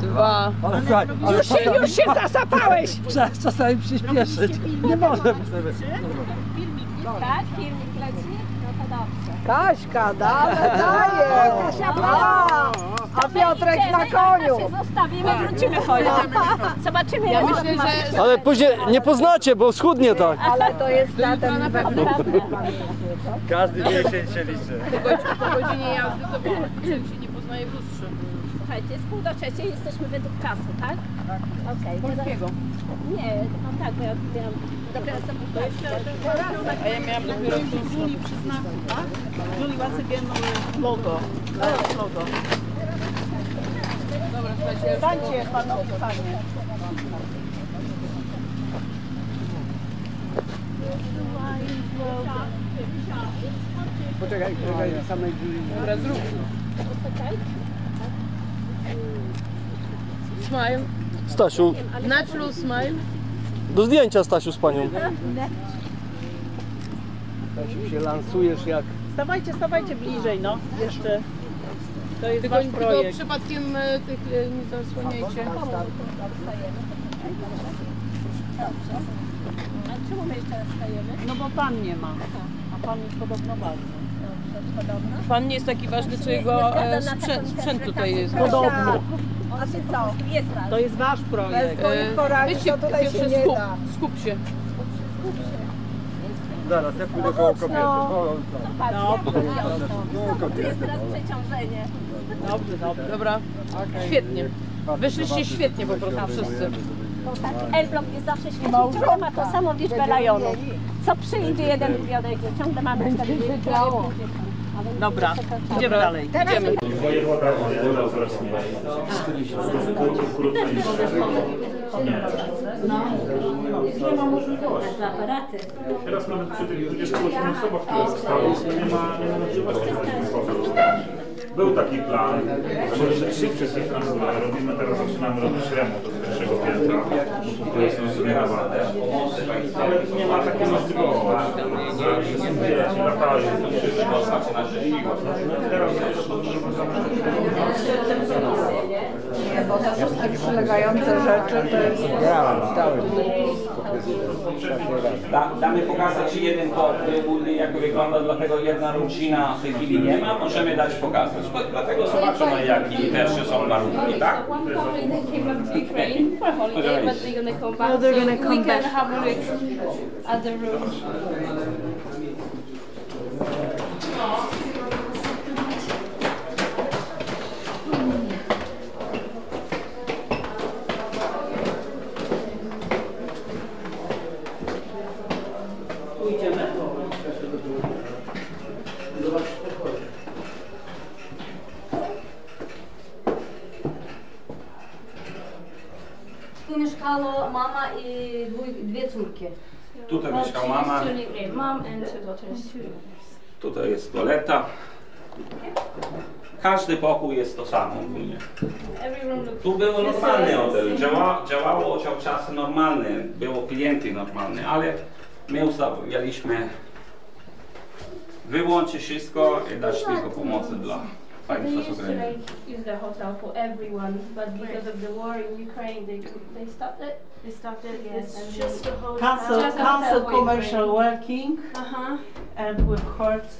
dwa.
Ale, słuchaj, ale
Już się, już się zasapałeś!
Trzeba czasami przyspieszyć. Nie możemy.
Tak? Filmik leci?
Kaśka, dalej, daje! Kasia! A Piotrek na koniu!
zostawimy, wrócimy chodź. Zobaczymy,
Ja
jak
myślę, że
Ale później nie poznacie, bo schudnie tak.
Ale to jest na ten
Każdy miesiąc się liczy.
po, godzi- po godzinie jazdy to się nie poznaje w lustrze.
Słuchajcie, jest pół do trzeciej, jesteśmy według czasu, tak? Tak. Okej.
Polskiego.
Nie, no tak, bo ja miałam.
A ja miałam dopiero
Julie przyznaku, tak? Julie once again uh, logo. That's logo.
Dobra, słuchajcie,
Stańcie, panowie, panie.
Poczekaj, poczekaj, samej Julii.
Dobra, zrób. Smile.
Stasiu,
Natural smile.
Do zdjęcia Stasiu z panią. Stasiu się lansujesz jak...
Stawajcie, stawajcie bliżej, no. Jeszcze. To jest
Tylko,
wasz
tylko
projekt.
przypadkiem e, tych e, nie zasłaniajcie.
A czemu my jeszcze raz stajemy?
No bo pan nie ma. A pan jest podobno ważny.
Dobrze, podobno.
Pan nie jest taki ważny, co jego e, sprzęt, sprzęt tutaj jest.
Podobno.
A ty co? Jest.
To jest wasz projekt.
E, Weź się, Piotrze, skup, skup się.
Zaraz, ja pójdę koło kobiety. O, tak.
No,
teraz przeciążenie.
dobrze, dobrze.
Dobra, świetnie. Wyszliście świetnie po prostu wszyscy.
Bo taki L-blok jest zawsze świetny. Ciągle ma tą samą liczbę rejonów. Co przyjdzie jeden odejdzie. Ciągle mamy wtedy
Dobra, idziemy dalej. Idziemy.
Wojewoda dużo wzrośnie. Wkrótce niż
No, nie ma możliwości.
Teraz nawet przy tych 28 osobach, które zostały, to nie ma, nie ma możliwości. Był taki plan, że szybciej się transformuje. Robimy teraz, zaczynamy robić remont od pierwszego piętra, bo to jest zrujnowane. Ale nie ma takiej możliwości. Też
Nie, bo wszystkie przylegające rzeczy to jest...
Da, damy pokazać jeden kod jak wygląda, dlatego jedna rodzina w tej chwili nie ma, możemy dać pokazać. Bo, dlatego zobaczymy, jakie pierwsze są warunki, tak?
Holiday, but they're gonna come back.
They're
so
gonna come
we can have a look at the room.
Tu idziemy?
Tu mieszkała mama i dwój, dwie córki.
Tutaj
two
mama,
student- Mom and two daughters.
tutaj jest toaleta. Każdy pokój jest to samo ogólnie. Tu był normalny hotel, Działa, działało cały czas normalnie, było klienty normalne, ale my ustawialiśmy wyłączyć wszystko i dać tylko pomocy dla
They
państwa
used to
Ukrainy.
like use the hotel for everyone, but because of the war in Ukraine, they they stopped it. They stopped it. Yes,
It's just a hotel.
Cancel,
Just a
cancel
hotel
commercial working
Uh huh.
and with hearts,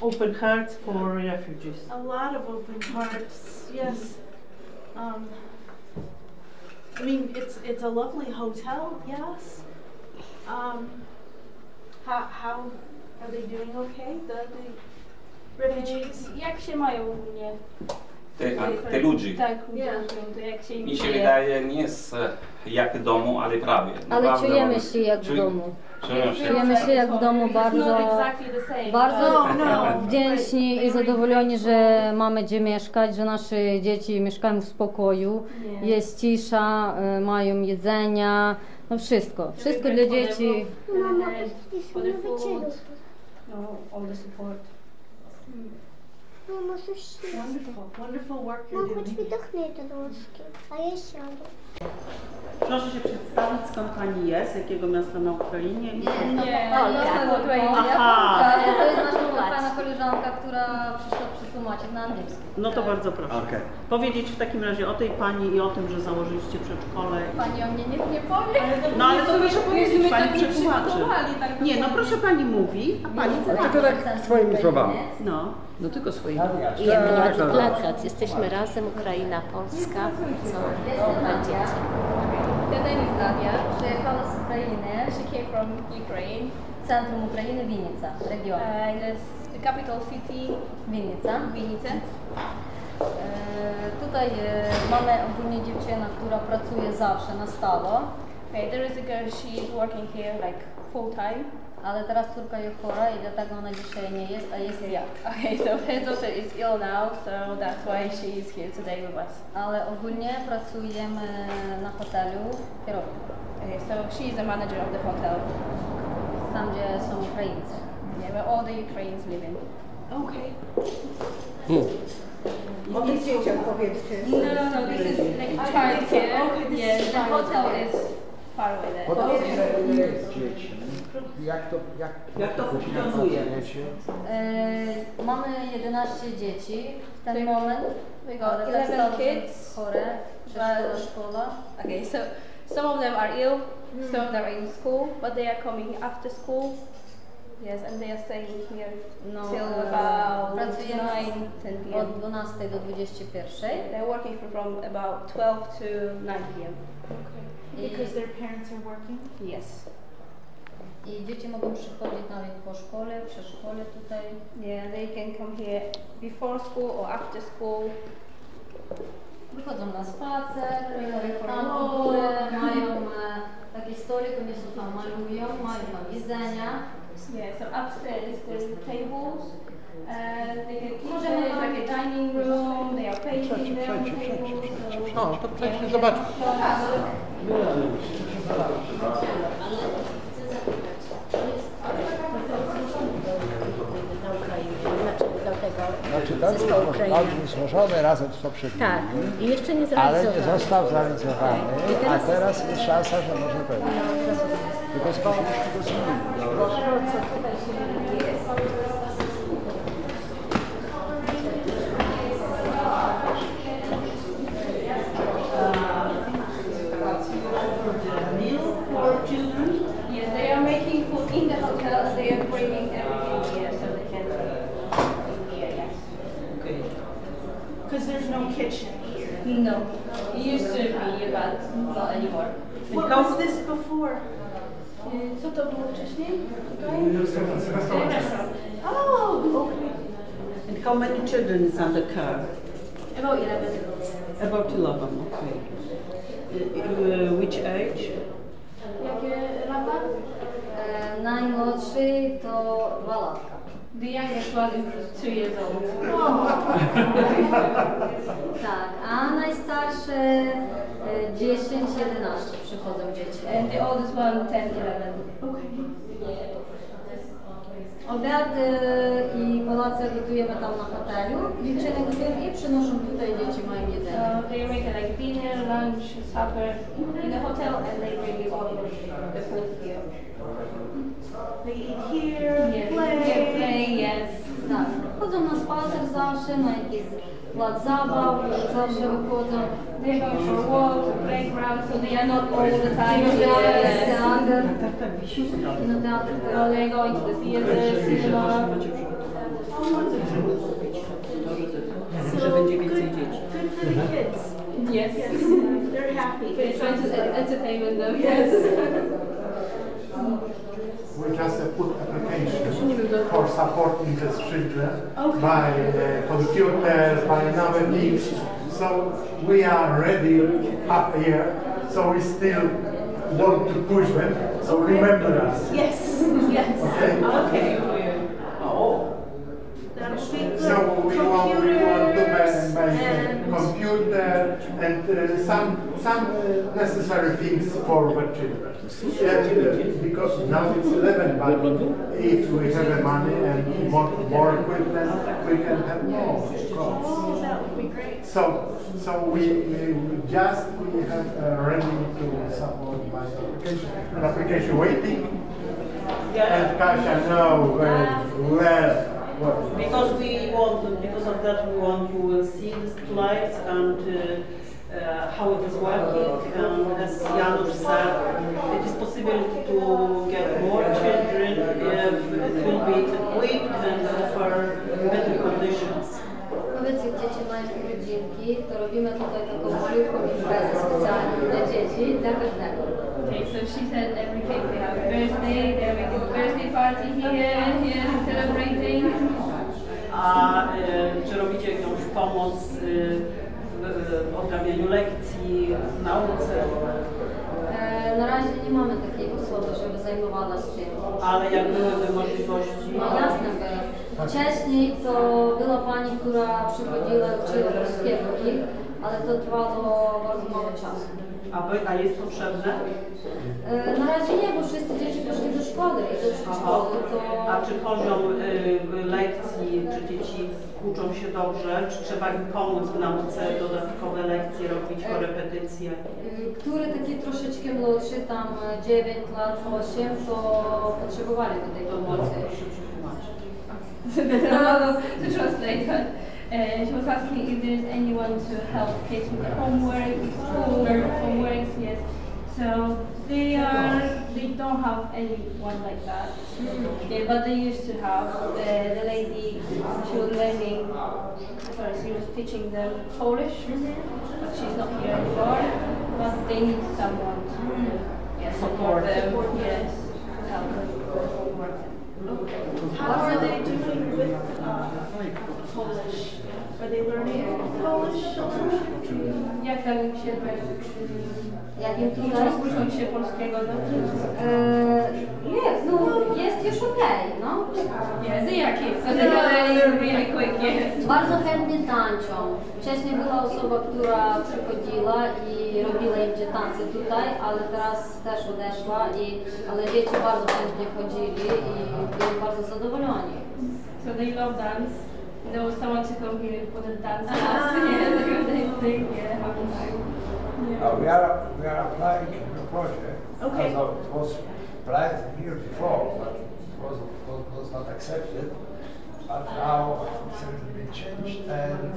open hearts for refugees.
A lot of open hearts, yes. Um, I mean, it's, it's a lovely hotel, yes. Um, how, how, are they doing okay, the, the refugees?
Jak się mają mnie?
Te, a, te ludzi.
Tak,
Yeah.
to jak się im
Mi się
czuje?
wydaje, nie jest e, jak w domu, ale prawie.
Ale czujemy się jak w
czuj-
domu.
Czują się.
Czujemy się jak w domu bardzo, bardzo
No, no.
wdzięczni i zadowoleni, że mamy gdzie mieszkać, że nasze dzieci mieszkają w spokoju, jest cisza, y, mają jedzenia, no wszystko. Wszystko dla dzieci.
Mama, food, no, all the support.
Mama, coś śmieszne.
Wonderful, wonderful work
Mam
you're
choć
doing.
wydechnę te nóżki, a ja siadę.
Proszę się przedstawić, skąd Pani jest, jakiego miasta na Ukrainie. i-
Nie,
O,
ja
ja
po Ukrainie.
Aha.
To jest nasza ukochana koleżanka, która przyszła przetłumaczyć na angielski.
No to bardzo proszę. Powiedzieć w takim razie o tej Pani i o tym, że założyliście przedszkole.
Pani o mnie nic nie powie.
No ale to proszę powiedzieć, Pani
tak nie
przetłumaczy.
przygotowali, tak
Nie, no proszę Pani mówi, a Pani
Tylko tak swoimi słowami.
No.
No tylko swoimi.
I jak plakat, jesteśmy razem, Ukraina, Polska, co dzieci.
Her name is Nadia. Przyjechała z Ukrainy,
She came from Ukraine.
centrum Ukrainy, Winnica, region.
It's the capital city,
Winnica.
Vinnytsia.
E, tutaj e, mamy ogólnie dziewczynę, która pracuje zawsze na stałe,
Okay, there is a girl, she's working here like full time.
Ale teraz córka jest chora i dlatego ona dzisiaj nie jest, a jest jak.
Okay, so her daughter is ill now, so that's why she is here today with us.
Ale ogólnie pracujemy na hotelu kierowcą,
Okay, so she's the manager of the hotel.
tam gdzie są Ukraińcy.
Yeah, where all the Ukrainians live in.
Okay.
O tych dzieciach powiedzcie.
No, no, no, this is like childcare. Yeah, the hotel is far away there.
Dzieci. Jak to, jak,
Jak to funkcjonuje?
E, mamy 11 dzieci w ten moment,
We got
ale tak
11
stało się
kids.
chore, przeszkola, szkoła.
Okay, so some of them are ill, some of them are in school, but they are coming after school. Yes, and they are staying here
No,
till
e,
about
pracujemy
9, 10 p.m.
od 12 do 21.
They're working from, from about 12 to 9 p.m.
I,
Because their parents are working?
Yes.
I dzieci mogą przychodzić nawet po szkole, przedszkole tutaj.
Yeah, they can come here before school or after school.
Wychodzą na spacer, tam górę mają e, taki stolik, oni sobie tam malują, mają tam jedzenia.
Yeah, so upstairs there's tables Uh, they can keep it like a dining room, they are painting them.
O, to przejdźmy, zobaczmy.
Znaczy to był bardzo złożony razem z poprzednimi,
Tak, i jeszcze nie
ale nie
zrealizowany.
został zrealizowany,
I
a
teraz-
teraz jest szansa, że może być. Tylko spróbujmy go zmienić.
Bo to, co tutaj się jest.
meal for children?
Yes, they are making food in the hotel and they are bringing everything here so they can eat here, yes.
Okay.
Because there's no kitchen here.
No, it used to be, but not anymore.
What was this before?
Y, Co to było wcześniej?
Restaurant. Oh, okay.
And how many children is under care?
About 11.
About 11, okay. Uh, uh, which age?
Jakie lata?
E, najmłodszy to dwa latka.
The youngest one is two years old.
Tak, a najstarsze e, 10-11 przychodzą dzieci.
And the oldest one, 10, 11.
Okay.
Obiad e, i kolację gotujemy tam na hotelu, dziewczyny gotują i przynoszą tutaj dzieci moim jedzenie.
So they make like dinner, lunch, supper in the hotel and they bring all the food here.
They eat here,
Yes,
play.
yeah, play, yes.
Tak, chodzą na spacer zawsze, na jakiś plac zabaw, zawsze wychodzą.
They go for walk, playground, so they are not all the time
Kinoteatr,
here.
teatr,
Tak, tak, wisi na.
So they go into the theater, cinema.
To, że, że będzie więcej dzieci.
Good for the kids.
Yes.
They're happy.
We're trying to entertain them, yes.
We just uh, put application for supporting these children by uh, computers, by another things. So we are ready half here. so we still want to push them. So remember us.
Yes, yes.
Okay.
Okay.
Oh.
That'll be good.
So we want, we want to make, make computer and uh, some some uh, necessary things for the children. Yeah, because now it's 11, but if we have the money and want more equipment, we can have more, of course.
Oh, that would be great.
So, so we, we we just we have uh, ready to support by application, an application waiting. And Kasia know very well what.
Because we want, because of that, we want you will see the slides and uh, uh, how it is working. And as Janusz said, it is possible to get more children if it will be equipped and offer better conditions.
Powiedz, mają urodzinki, to robimy tutaj taką malutką imprezę specjalnie dla dzieci, dla każdego.
Okay, so she said every case they have a birthday, they're making a birthday party here, here, celebrating.
A e, czy robicie jakąś pomoc e, w, odrabianiu lekcji, w nauce?
E, na razie nie mamy takiej osoby, żeby zajmowała się tym.
Ale jak byłyby możliwości?
No jasne, bo wcześniej to była pani, która przychodziła, uczyła polskiego ale to trwało bardzo mało czasu.
A, by, a jest potrzebne?
E, na razie nie, bo wszyscy dzieci poszli do szkoły i do przedszkoły, to...
A czy poziom y, lekcji, czy dzieci uczą się dobrze, czy trzeba im pomóc w nauce, dodatkowe lekcje robić, korepetycje?
Y, Który taki troszeczkę młodszy, tam e, 9 lat, 8, to potrzebowali do tej pomocy.
to. Uh, she was asking if there's anyone to help kids with homework, school homeworks, yes. So they are, they don't have anyone like that. Yeah, but they used to have. Uh, the lady, she was learning, sorry, she was teaching them Polish, but she's not here anymore. But they need someone to yeah, support them, yes, to help them with homework.
How are they doing with uh, Polish? Are they learning?
Polish? Jak tam się
Jakim
Muszą
tutaj?
uczyć się polskiego, no?
Eee, jest, no jest już okej, no.
Jak already really quick, yes.
Bardzo chętnie tańczą. Wcześniej była osoba, która przychodziła i robiła im te tańce tutaj, ale teraz też odeszła, i, ale dzieci bardzo chętnie chodzili i byli bardzo zadowoleni.
So they love dance. There was someone to come here for the dance
Ah.
class. (laughs) Yeah, they sing, yeah, have a time.
Uh, we are we are applying the project.
Okay.
Although it was applied here before, but it was, was, was not accepted. But now it's a little bit changed, and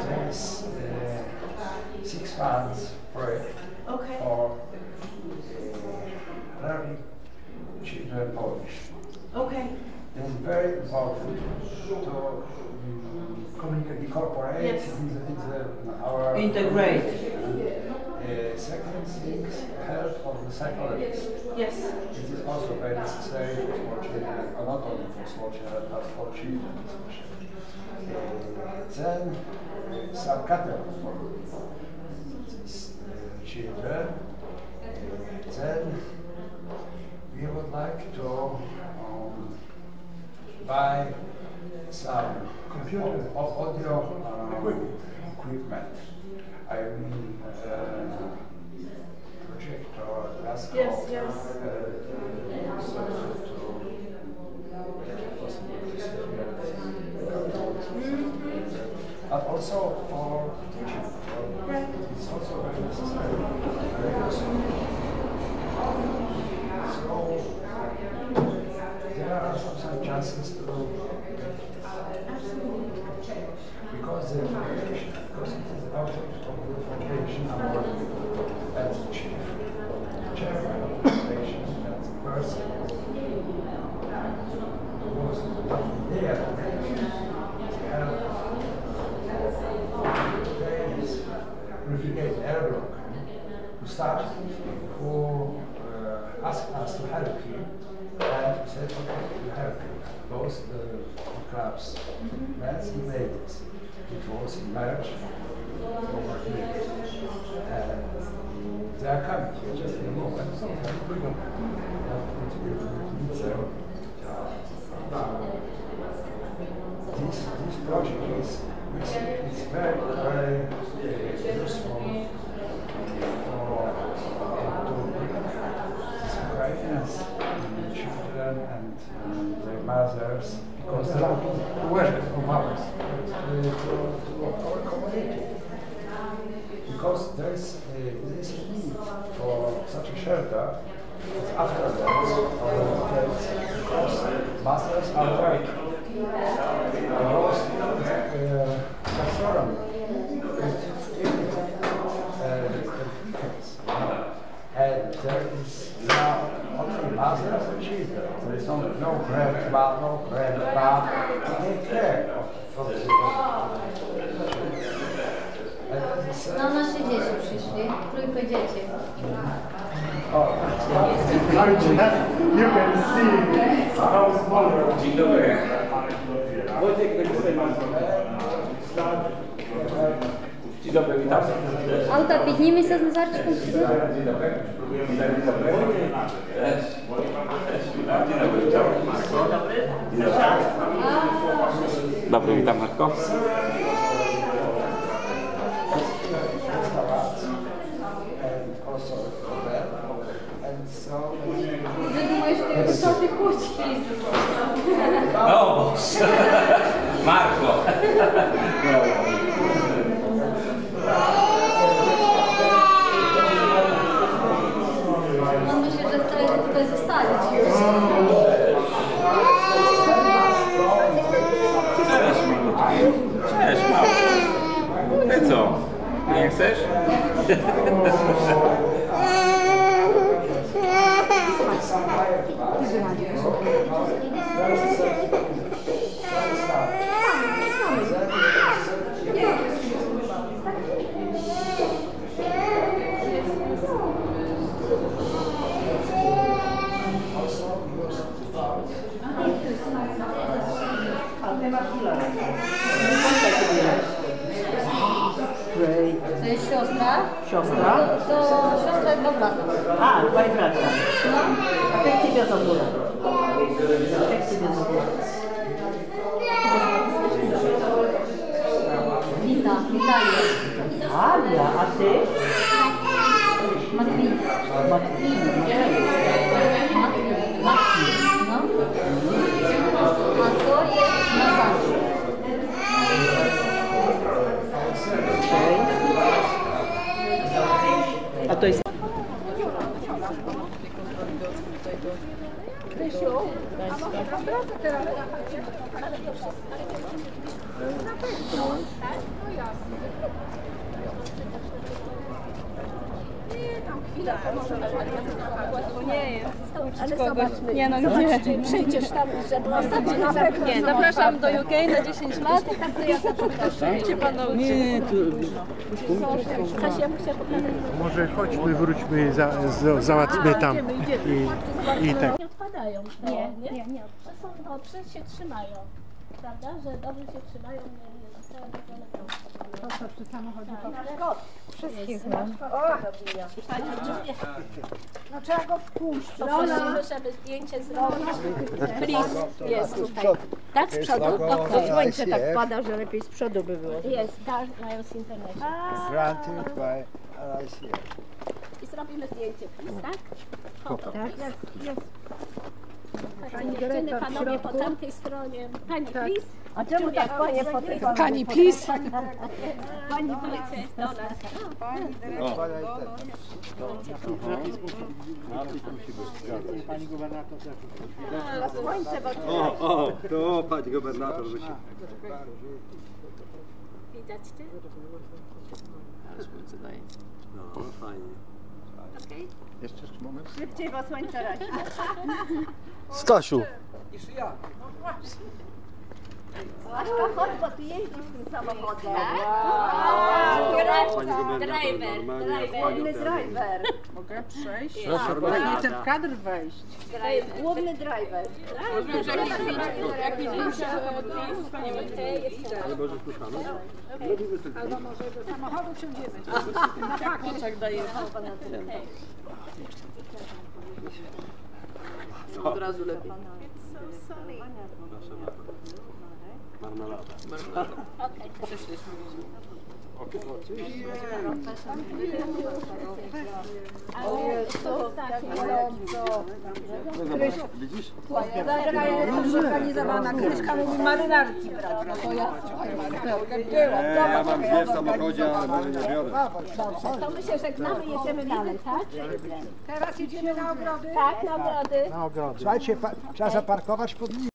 there is uh, six months project
Okay.
for uh, learning children Polish.
Okay.
It's very important to communicate, incorporate
Yes.
in, the, in the, our
Integrate.
Uh, second thing, help of the psychologists.
Yes.
It is also very necessary for children, or not only for small children, but for children especially. Uh, then uh, some categories for uh, children. Then we would like to um, buy some computer or audio um, equipment. I mean, uh, projector, glass
Yes, yes.
uh, so to but also for teaching. It's also very necessary. Very useful. So there are some, some chances to because the foundation, because it is out of the foundation, I'm working as chief chairman of the foundation, as the person who was there to help today's brigade air block to start, who uh, asked us to help him, and we said, okay, we help you. Both the clubs, men's and ladies. It was in March over here. And they are coming here just in a moment. So we're going to meet them. This, this project is, is very, very uh, useful for to guidance in children and mothers because they are from ours to, to our community. Because there is uh, there is a need for such a shelter after that
you can see how small
your
Dzień dobry, witam.
Alta, pięknie mi
się z nazarczką. Dzień Eu só fico tímido. siostra?
Siostra?
To siostra i dwa brata.
A, dwaj brata bracia. A jak ciebie zobór? Jak ciebie zobór?
Wita, Witalia.
Alia, a ty?
Matwina.
Matwina.
Matwina. Fechou? A nossa cobrança
terá Então, filha,
como jest. Ale zobaczmy. Nie no, nie. Przyjdziesz tam, że do ostatniej
Nie, zapraszam do UK na 10 lat. To ja zapraszam. Panowie.
Nie, to...
Kasia muszę pokazać.
Może chodźmy, wróćmy, za, za, załatwmy tam i, i tak.
Nie odpadają.
Nie,
nie,
nie,
są dobrze, się trzymają. Prawda? Że dobrze się trzymają, nie, nie zostają robione
To co przy samochodzie
Tak.
Wszystkich
mam.
No trzeba go wpuścić.
Poprosimy, żeby zdjęcie zrobić. Please, jest tutaj.
Tak, z przodu?
Okej.
To słońce tak pada, że lepiej z przodu by było.
Jest, Dark Lions International.
Granted by.
I zrobimy zdjęcie, please, tak?
Tak, jest, jest.
Pani dziewczyny,
dyrektor w
panowie po tamtej stronie. Pani, please.
A czemu tak panie fotografują?
Pani, please.
Pani wróćcie do nas.
Pani gubernator też.
Ale słońce, bo
O, o, to pani gubernator wyszedł.
Widać cię?
No, fajnie.
Okej.
Jeszcze moment.
szybciej, bo słońce razi.
Stasiu,
Błaszka, chodź, bo ty jeździsz tym samochodem.
Gubernator,
Driver,
jak
Główny driver.
Mogę przejść?
Proszę
Pani
bardzo.
chce w kadr wejść.
To jest główny driver.
Ale może słuchamy?
Albo może do samochodu wsiądziemy. Na pakiet.
Od razu lepiej.
Proszę bardzo. Marmelada.
Okej.
Przeszliśmy.
Ale to tak.
Widzisz?
Zorganizowana Kryszka mówi marynarki brać. No to ja
Nie, ja mam dwie w samochodzie, ale może nie biorę.
To my się żegnamy, jedziemy dalej, tak?
Teraz jedziemy na ogrody.
Tak, na obrody.
Na ogrody.
Słuchajcie, trzeba zaparkować pod nim.